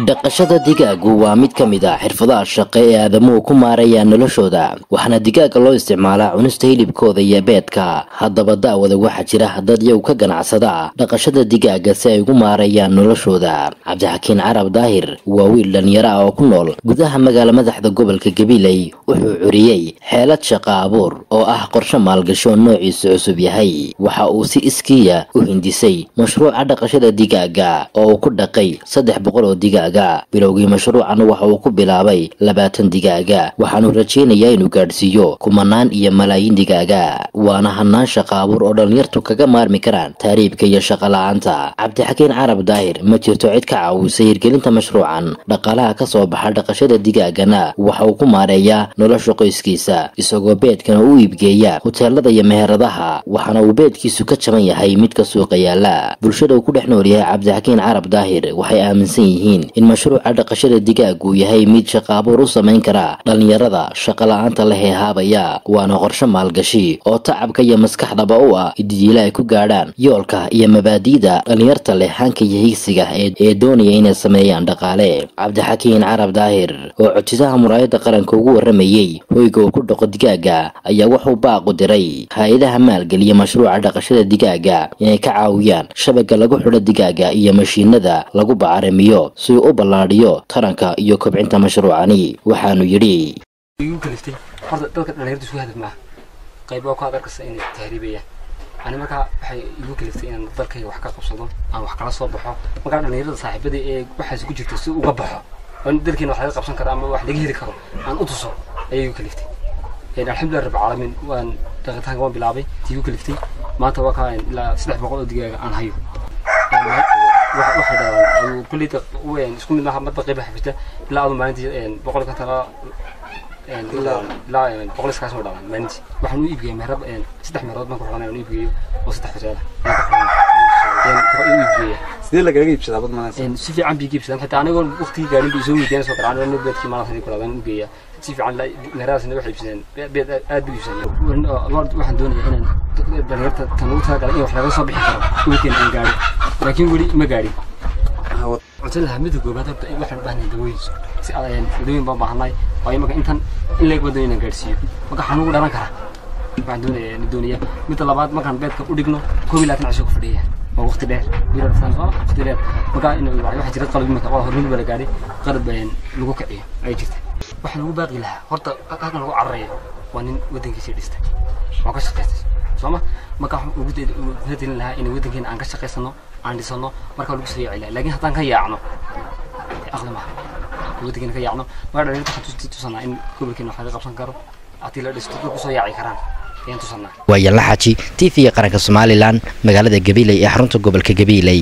dhaqashada digaagu waa mid ka mid ah xirfadaha shaqo ee aadamuhu ku maarayaan noloshooda waxaana digaaga loo isticmaalaa cunista hilibkooda iyo beedka. Haddaba daawada waxaa jira dad iyagu ka ganacsada dhaqashada digaaga si ay ugu maarayaan noloshooda. Cabdixakiin carab daahir waa wiil dhalinyaro ah oo ku nool gudaha magaala madaxda gobolka gabiley wuxuu curiyey xeelad shaqa abuur oo ah qorshe maalgasho noociisu cusub yahay. Waxa uu si iskiya u hindisay mashruuca dhaqashada digaaga oo uu ku dhaqay saddex boqol oo digaaga bilowgii mashruucan waxa uu ku bilaabay labaatan digaaga waxaanu rajaynayaa inuu gaadhsiiyo kumanaan iyo malaayiin digaaga waana hanaan shaqa abuur oo dhallinyartu kaga maarmi karaan taariibka iyo shaqa la'aanta. Cabdixakiin carab daahir ma jirto cid ka caawisay hirgelinta mashruucan. Dhaqaalaha ka soo baxa dhaqashada digaagana waxa uu ku maareeyaa nolosha qoyskiisa isagoo beedkana u iibgeeya huteelada iyo meheradaha waxaana uu beedkiisu ka jaban yahay midka suuqa yaalla bulshada uu ku dhex nool yahay cabdixakiin carab daahir waxay aaminsan yihiin in mashruuca dhaqashada digaagu yahay mid shaqa abuur u samayn kara. Dhallinyarada shaqa la'aanta la heehaabaya waana qorshe maalgashi oo tacabka iyo maskaxdaba u ah ididiila ay ku gaadhaan yoolka iyo mabaadi'da dhallinyarta leh hanka iyo ee doonaya inay sameeyaan dhaqaale. Cabdixakiin carab daahir oo cotisaha muraayadda qaranka ugu waramayey hoyga uu ku dhaqo digaaga ayaa wuxuu baaqu diray hay'adaha maalgeliya mashruuca dhaqashada digaaga inay ka caawiyaan shabaga lagu xidho digaaga iyo mashiinada lagu bacarimiyo si uu u ballaadhiyo taranka iyo kobcinta mashruucani waxaanu yidhi. Horta dadka dhalinyarta isku hadaf maaha. Ani markaa waxay igu kaliftay inaan dalkayga wax ka qabsado aan wax kala soo baxo. Markaa dhalinyarada saaxiibada ee waxaas ku jirta si uga baxo oo dalkeena wax laga qabsan karo ama wax laga heli karo aan u tuso ayay igu kaliftay alxamdulilah rabbi caalamiin waan dhaqitaanka waan bilaabay igu kaliftay maanta waa kaa ilaa saddex boqol oo digaaga aan hayo waxay dhalaan kulleyda isku mid maaha madba qayba xafita ilaa adu maalintii boqol ka tala ilaa boqol iskaas oo dhalaan maalintii. Waxaan u iibgeeya meherad saddex meherood baan ku xidhanay aan iibgeeyo oo saddex fasaada sidee lagaga iibsadaa bad maanaysa si fiican bii iibsadaan. Xitaa anigoo waqtigii gaarin bay soo weydiiyaan soo karaan anoo beedkii maalintan ku dhaadaan u geeya si fiican meheradaasna waxay iibsadeen beed aad bay iibsadeen waxaan doonayaa inaan dhalinyarta tan ugu talagalay in wax laga soo bixi karo dhulkeena aan gaadhin laakiin weli ma gaadhin cuntada lahaa midda koobaad horta waxaan u baahnay dawooyin si dawooyin baan baahanay waayo marka intan in leeg baa doonayaan gaadhsiiyo marka waxaan ugu dhalan karaa. Waxaan doonaya doonaya midda labaad markaan beedka u dhigno koob iyo labaatan casho ku fadhiya. Waa waqti dheer. Birarsan soo waqti dheer. Marka in waxaa jira qalab imika waa hormid baa la gaadhay qalab lagu kiciyo. Ay jirta waxaan ugu baaqi lahaa. Horta halkan lagu cararayo waa nin waddankiisa dhistay. Waan ka shaqaystay sooma marka waxaan ugu hadalin lahaa in waddankeena aan ka shaqaysano aan dhisano markaa lagu soo yaaci lahaa laakiin haddaan ka yaacno aqli maaha waddankeena ka yaacno marka dhalinyarta waxaan tusanaa in gobolkeena wax laga qabsan karo haddii la dhisto dadku soo yaaci karaan ayaan tusanaa. Waa yalla xaji t v qaranka somalilan magaalada gabiley ee xarunta gobolka gabiley